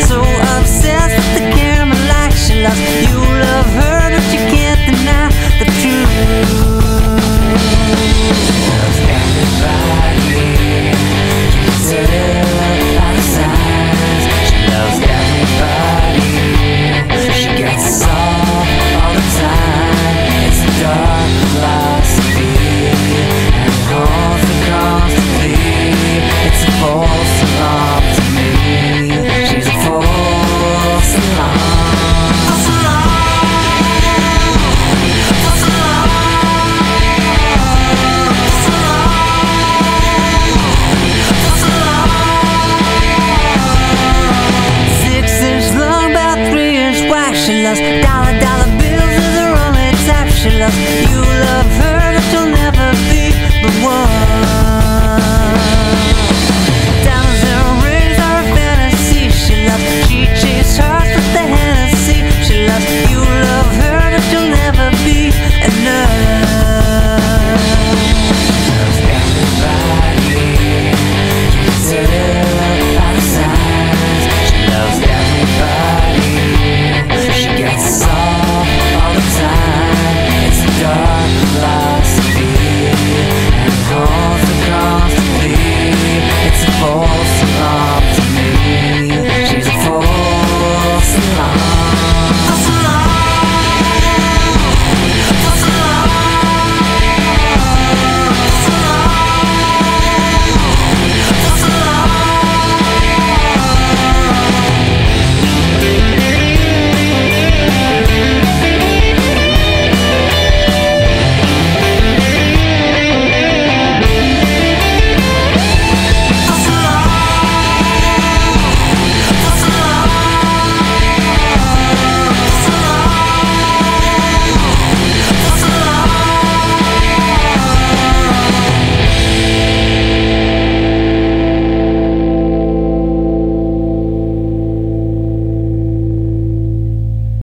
So obsessed with the camera like she loves you. Love her, but you can't.